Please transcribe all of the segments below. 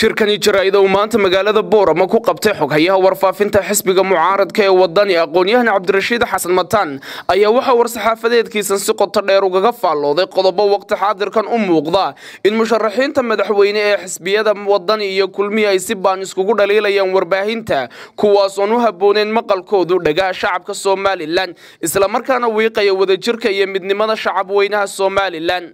shirkani jaraa'id uu maanta magaalada boorama ku qabtay xoghayaha warfaafinta xisbiga mucaaradka ee wadani aqoon-yahan cabdirashiid xasan mataan ayaa waxaa war-saxaafadeedkiisan si qoto dheer ugaga faallooday qodobo waqti xaadirkan u muuqda in musharaxiinta madaxweyne ee xisbiyada wadani iyo kulmihi ay si baan iskugu dhaliilayaan warbaahinta kuwaasoon u habbooneyn maqalkoodu dhagaha shacabka somalilan islamarkaana wiiqaya wadajirka iyo midnimada shacab weynaha somalilan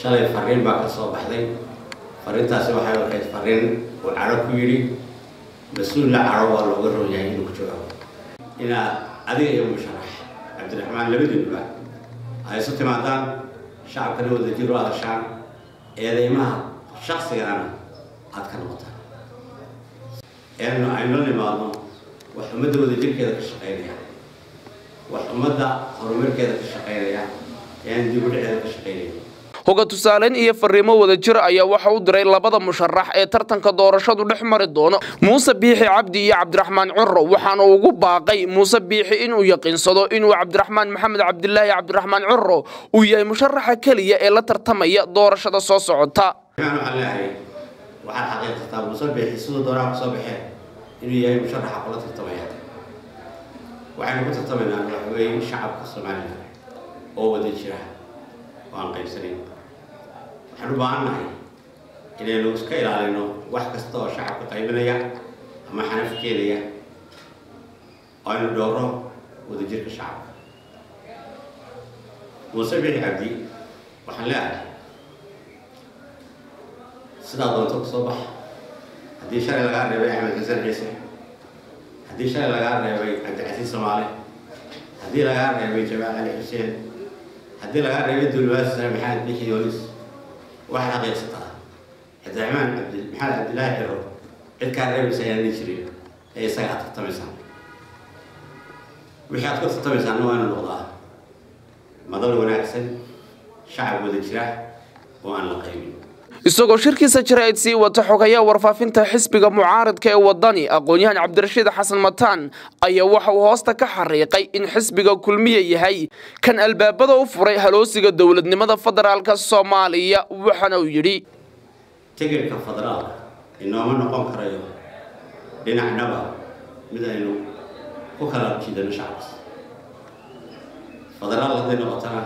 shalay fariin baa ka soo baxday. Fariintaasi waxay ahayd fariin uu cadho ku yidhi mas'uulla cadho waa looga roon inuu ku jawaabo inaad adiga iyo musharax cabdiraxmaan labadiinuba ay isu timaadaan shacabkana wadajir u hadashaan eedeymaha shaksigana aad ka noqotaan. Aynu la nimaadno wax ummadda wadajirkeeda ka shaqaynaya wax ummadda horumarkeeda ka shaqaynaya ean dib u dhaceeda ka shaqaynaya hoga tusaaleyn iyo fariimo wadajir ayaa waxa u diray labada musharax ee tartanka doorashadu dhex mari doono. Muuse biixi cabdi iyo cabdiraxmaan curo waxaana ugu baaqay muuse biixi inuu yaqiinsado inuu cabdiraxmaan maxamed cabdilaahi cabdiraxmaan curo uu yahay musharaxa keliya ee la tartamaya doorashada soo socota. Inuu yahay musharaxa kula tartamaya. Waxaynu ku tartamaynaa waxa weeye shacabka somalilan oo wada jira oo aan qaybsanayn waxaan u baahan nahay inaynu iska ilaalino wax kasta oo shacabka qaybinaya ama xanaf keenaya oo aynu dhowro wadajirka shacabka muuse bixi cabdi waxaan leeyahay sidaa doonto ku soo bax. Haddii shalay lagaa reebay axmed xuseen ciise haddii shalay lagaa reebay cabdicasiis soomaale haddii lagaa reebay jamaal cali xuseen haddii lagaa reebay dulwaas maxamed bixi yoonis waxaad xaqiiqsataa cabdiraxmaan cabdi maxamed cabdilaahi xiro cid kaa reebaysa ayaan ee isaga aad tartamaysaan wixii aad ku tartamaysaanna waa inu noqdaa madal wanaagsan shacab wada jira oo aan la qaybin isagoo shirkiisa jaraa'id sii wata xogayaha warfaafinta xisbiga mucaaradka ee wadani aqoon-yahan cabdirashiid xasan mataan ayaa waxa uu hoosta ka xariiqay in xisbiga kulmiya yahay. Kan albaabada u furay haloosiga dowladnimada federaalka soomaaliya waxaana uu yidhi tigirka federaalka inooma noqon karayo dhinacnaba mid aynu ku kala jiidano shacabkas federaal hadday noqotana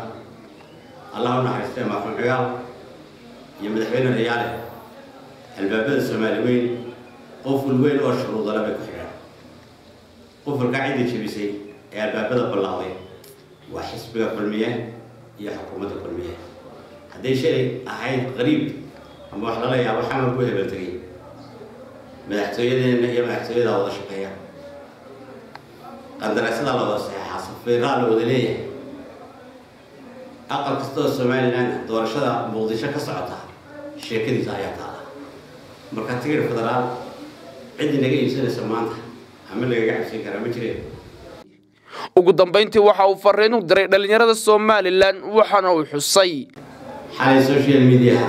allah naxariistee maafan cigaal iyo madaxweyne rayaale albaabada soomaali weyn qoful weyn oo shuruudale bay ku xidhaan qofulkaa cidda jebisay ee albaabada ballaaday waa xisbiga kulmiye iyo xukuumadda kulmiye hadday shalay ahayd qariib ama wax lala yaabo xamar ku hebel tegay madaxtooyadeenna iyo madaxtooyadaa wada shaqeeya qandaraasadaa la wada saxeexaa safiiraa la wada leeyahay aqal kasta oo somalilan doorashada muqdisho ka socota sheekadiisa ayaa taala. Marka tigir federaal ciddii naga iibsanaysa maanta. Ama lagaga cabsin karaa ma jireen? Ugu dambayntii waxa uu fariin u diray dhallinyarada somalilan waxaana uu xusay. Xalay social mediaha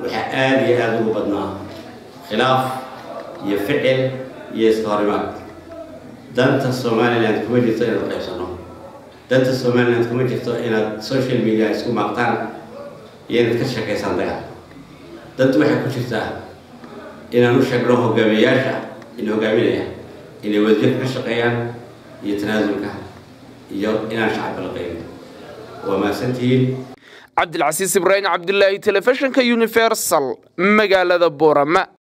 waxaa aada iyo aada ugu badnaa. Khilaaf iyo ficil iyo iska horimaad danta somaliland kuma jirto inaad qaybsano. Danta somaliland kuma jirto inaad social media isku maaqtaan iyo inaad ka sheekaysaan dagaal dantu waxay ku jirtaa inaan u sheegno hogaamiyayaasha ina hogaaminaya inay wadajirka ka shaqeeyaan iyo tanaasulka iyo inaan shacabka la qaybin. Waa mahadsantihiin cabdilcasiis ibraahim cabdilaahi telefishinka universal magaalada boorama